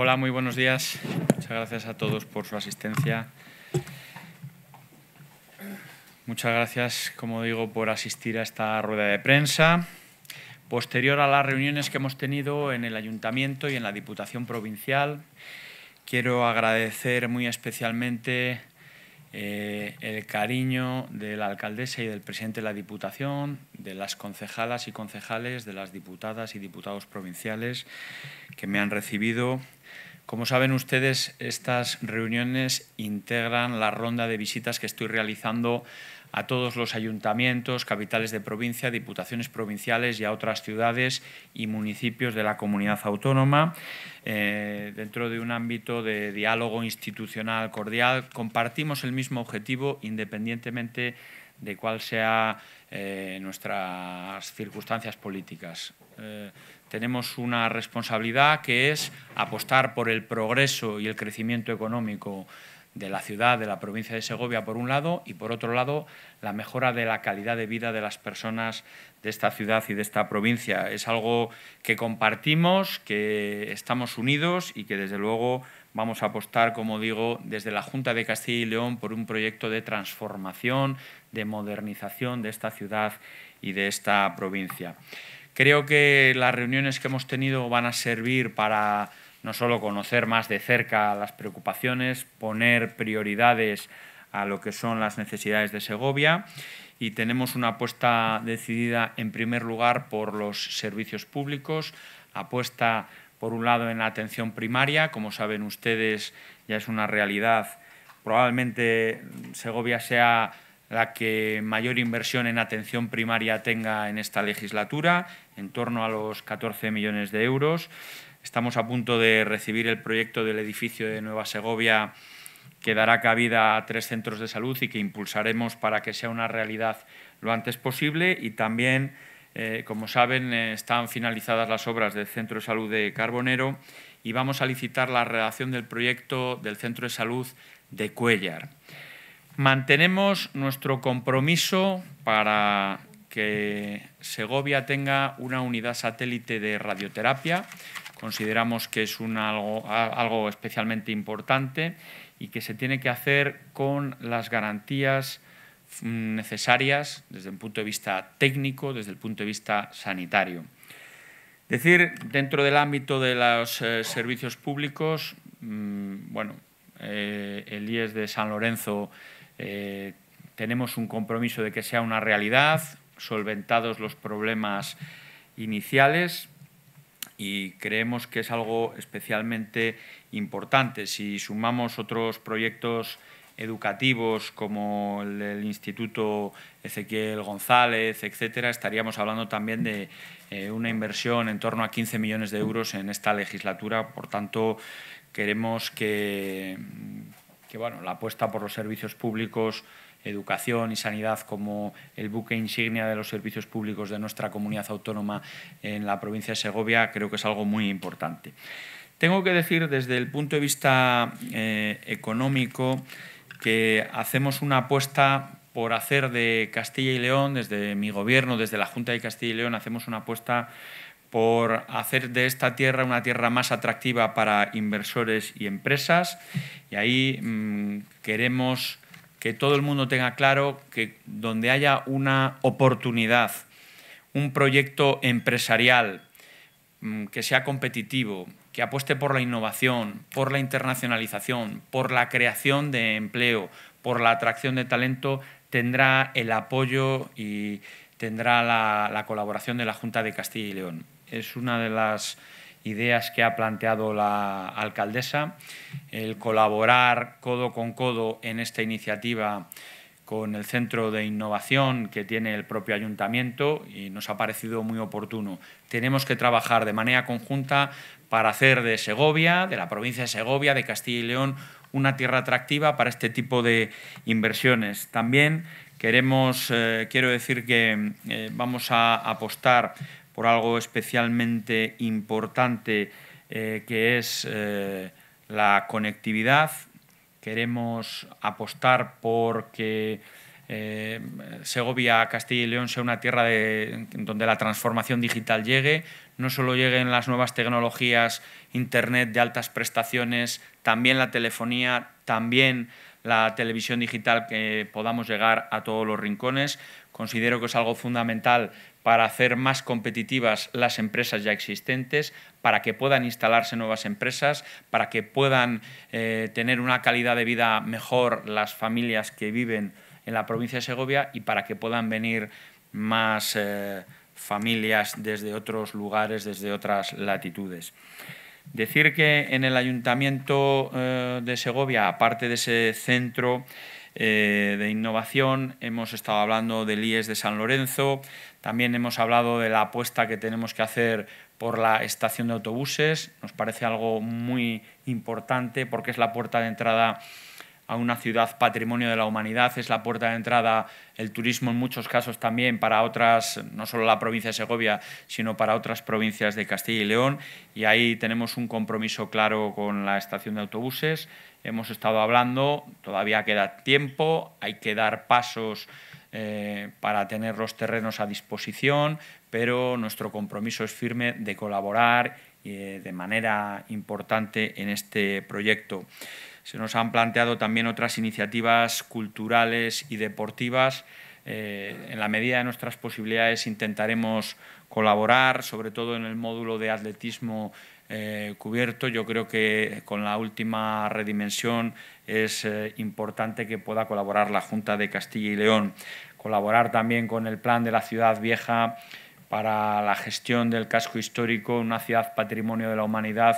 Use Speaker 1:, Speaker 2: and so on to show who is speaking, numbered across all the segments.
Speaker 1: Hola, muy buenos días. Muchas gracias a todos por su asistencia. Muchas gracias, como digo, por asistir a esta rueda de prensa. Posterior a las reuniones que hemos tenido en el Ayuntamiento y en la Diputación Provincial, quiero agradecer muy especialmente eh, el cariño de la alcaldesa y del presidente de la Diputación, de las concejalas y concejales, de las diputadas y diputados provinciales que me han recibido. Como saben ustedes, estas reuniones integran la ronda de visitas que estoy realizando a todos los ayuntamientos, capitales de provincia, diputaciones provinciales y a otras ciudades y municipios de la comunidad autónoma, eh, dentro de un ámbito de diálogo institucional cordial. Compartimos el mismo objetivo independientemente de cuál sea eh, nuestras circunstancias políticas. Eh, tenemos una responsabilidad que es apostar por el progreso y el crecimiento económico de la ciudad, de la provincia de Segovia, por un lado, y por otro lado, la mejora de la calidad de vida de las personas de esta ciudad y de esta provincia. Es algo que compartimos, que estamos unidos y que, desde luego, vamos a apostar, como digo, desde la Junta de Castilla y León por un proyecto de transformación, de modernización de esta ciudad y de esta provincia. Creo que las reuniones que hemos tenido van a servir para no solo conocer más de cerca las preocupaciones, poner prioridades a lo que son las necesidades de Segovia y tenemos una apuesta decidida en primer lugar por los servicios públicos, apuesta por un lado en la atención primaria, como saben ustedes ya es una realidad, probablemente Segovia sea la que mayor inversión en atención primaria tenga en esta legislatura, en torno a los 14 millones de euros. Estamos a punto de recibir el proyecto del edificio de Nueva Segovia que dará cabida a tres centros de salud y que impulsaremos para que sea una realidad lo antes posible. Y también, eh, como saben, eh, están finalizadas las obras del Centro de Salud de Carbonero y vamos a licitar la redacción del proyecto del Centro de Salud de Cuellar. Mantenemos nuestro compromiso para que Segovia tenga una unidad satélite de radioterapia consideramos que es algo, algo especialmente importante y que se tiene que hacer con las garantías necesarias desde el punto de vista técnico, desde el punto de vista sanitario. Decir, dentro del ámbito de los eh, servicios públicos, mm, bueno, eh, el IES de San Lorenzo eh, tenemos un compromiso de que sea una realidad, solventados los problemas iniciales, y creemos que es algo especialmente importante. Si sumamos otros proyectos educativos como el Instituto Ezequiel González, etcétera, estaríamos hablando también de eh, una inversión en torno a 15 millones de euros en esta legislatura. Por tanto, queremos que, que bueno, la apuesta por los servicios públicos educación y sanidad como el buque insignia de los servicios públicos de nuestra comunidad autónoma en la provincia de Segovia, creo que es algo muy importante. Tengo que decir desde el punto de vista eh, económico que hacemos una apuesta por hacer de Castilla y León, desde mi gobierno, desde la Junta de Castilla y León, hacemos una apuesta por hacer de esta tierra una tierra más atractiva para inversores y empresas. Y ahí mm, queremos que todo el mundo tenga claro que donde haya una oportunidad, un proyecto empresarial que sea competitivo, que apueste por la innovación, por la internacionalización, por la creación de empleo, por la atracción de talento, tendrá el apoyo y tendrá la, la colaboración de la Junta de Castilla y León. Es una de las ideas que ha planteado la alcaldesa, el colaborar codo con codo en esta iniciativa con el centro de innovación que tiene el propio ayuntamiento y nos ha parecido muy oportuno. Tenemos que trabajar de manera conjunta para hacer de Segovia, de la provincia de Segovia, de Castilla y León, una tierra atractiva para este tipo de inversiones. También queremos, eh, quiero decir que eh, vamos a apostar por algo especialmente importante eh, que es la conectividad. Queremos apostar por que eh, Segovia, Castilla y León sea una tierra donde la transformación digital llegue, no solo lleguen las nuevas tecnologías, Internet de altas prestaciones, también la telefonía, también la televisión digital, que podamos llegar a todos los rincones. Considero que es algo fundamental para hacer más competitivas las empresas ya existentes, para que puedan instalarse nuevas empresas, para que puedan eh, tener una calidad de vida mejor las familias que viven en la provincia de Segovia y para que puedan venir más eh, familias desde otros lugares, desde otras latitudes. Decir que en el Ayuntamiento eh, de Segovia, aparte de ese centro eh, de innovación, hemos estado hablando del IES de San Lorenzo, también hemos hablado de la apuesta que tenemos que hacer por la estación de autobuses, nos parece algo muy importante porque es la puerta de entrada a una ciudad patrimonio de la humanidad, es la puerta de entrada el turismo en muchos casos también para otras, no solo la provincia de Segovia, sino para otras provincias de Castilla y León. Y ahí tenemos un compromiso claro con la estación de autobuses. Hemos estado hablando, todavía queda tiempo, hay que dar pasos eh, para tener los terrenos a disposición, pero nuestro compromiso es firme de colaborar eh, de manera importante en este proyecto. Se nos han planteado también otras iniciativas culturales y deportivas. Eh, en la medida de nuestras posibilidades intentaremos colaborar, sobre todo en el módulo de atletismo eh, cubierto. Yo creo que con la última redimensión es eh, importante que pueda colaborar la Junta de Castilla y León. Colaborar también con el plan de la ciudad vieja para la gestión del casco histórico, una ciudad patrimonio de la humanidad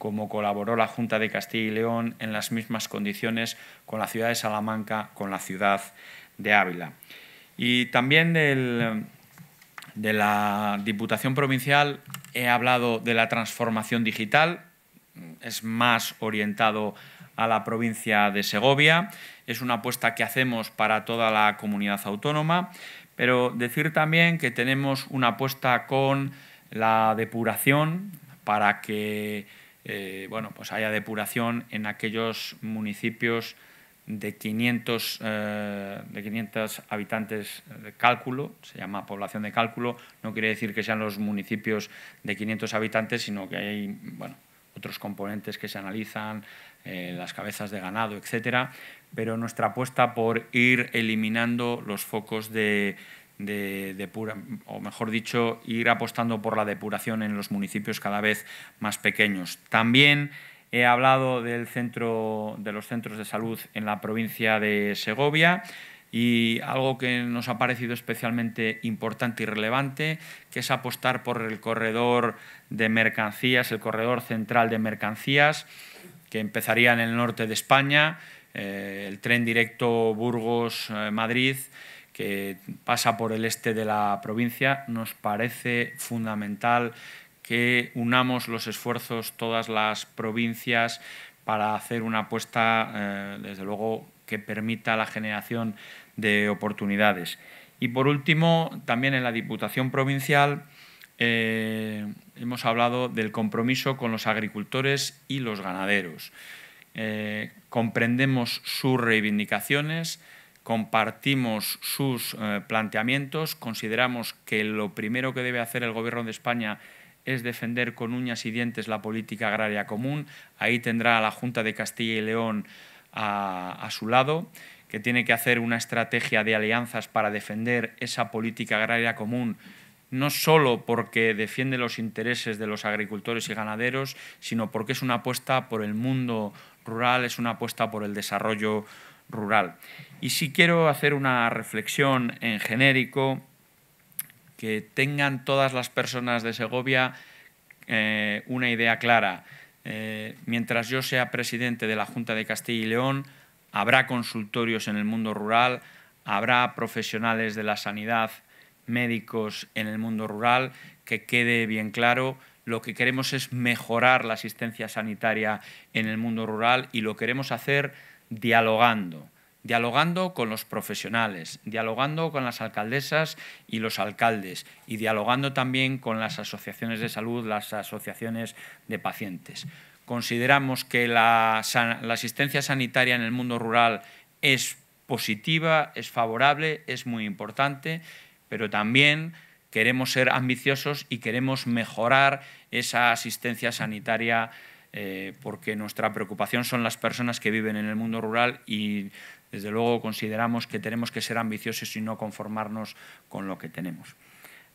Speaker 1: como colaboró la Junta de Castilla y León en las mismas condiciones con la ciudad de Salamanca, con la ciudad de Ávila. Y también de la Diputación Provincial he hablado de la transformación digital, es más orientado a la provincia de Segovia, es una apuesta que hacemos para toda la comunidad autónoma, pero decir también que tenemos una apuesta con la depuración para que eh, bueno, pues haya depuración en aquellos municipios de 500, eh, de 500 habitantes de cálculo, se llama población de cálculo, no quiere decir que sean los municipios de 500 habitantes, sino que hay bueno, otros componentes que se analizan, eh, las cabezas de ganado, etcétera, pero nuestra apuesta por ir eliminando los focos de, de, o mejor dicho, ir apostando por la depuración en los municipios cada vez más pequeños. También he hablado del centro, de los centros de salud en la provincia de Segovia y algo que nos ha parecido especialmente importante y relevante, que es apostar por el corredor de mercancías, el corredor central de mercancías, que empezaría en el norte de España, eh, el tren directo Burgos-Madrid, que pasa por el este de la provincia, nos parece fundamental que unamos los esfuerzos todas las provincias para hacer una apuesta, eh, desde luego, que permita la generación de oportunidades. Y por último, también en la Diputación Provincial eh, hemos hablado del compromiso con los agricultores y los ganaderos. Eh, comprendemos sus reivindicaciones, compartimos sus eh, planteamientos, consideramos que lo primero que debe hacer el Gobierno de España es defender con uñas y dientes la política agraria común. Ahí tendrá a la Junta de Castilla y León a, su lado, que tiene que hacer una estrategia de alianzas para defender esa política agraria común, no solo porque defiende los intereses de los agricultores y ganaderos, sino porque es una apuesta por el mundo rural, es una apuesta por el desarrollo rural. Y si quiero hacer una reflexión en genérico, que tengan todas las personas de Segovia eh, una idea clara. Eh, mientras yo sea presidente de la Junta de Castilla y León, habrá consultorios en el mundo rural, habrá profesionales de la sanidad, médicos en el mundo rural, que quede bien claro. Lo que queremos es mejorar la asistencia sanitaria en el mundo rural y lo queremos hacer dialogando, dialogando con los profesionales, dialogando con las alcaldesas y los alcaldes y dialogando también con las asociaciones de salud, las asociaciones de pacientes. Consideramos que la, asistencia sanitaria en el mundo rural es positiva, es favorable, es muy importante, pero también queremos ser ambiciosos y queremos mejorar esa asistencia sanitaria eh, porque nuestra preocupación son las personas que viven en el mundo rural y desde luego consideramos que tenemos que ser ambiciosos y no conformarnos con lo que tenemos.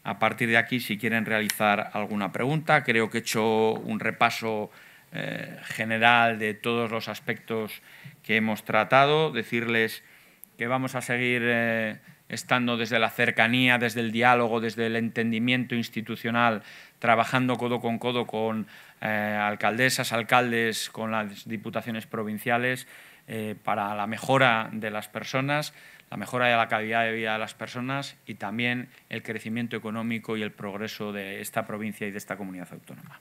Speaker 1: A partir de aquí, si quieren realizar alguna pregunta, creo que he hecho un repaso eh, general de todos los aspectos que hemos tratado, decirles que vamos a seguir eh, estando desde la cercanía, desde el diálogo, desde el entendimiento institucional, trabajando codo con codo con eh, alcaldesas, alcaldes, con las diputaciones provinciales, eh, para la mejora de las personas, la mejora de la calidad de vida de las personas y también el crecimiento económico y el progreso de esta provincia y de esta comunidad autónoma.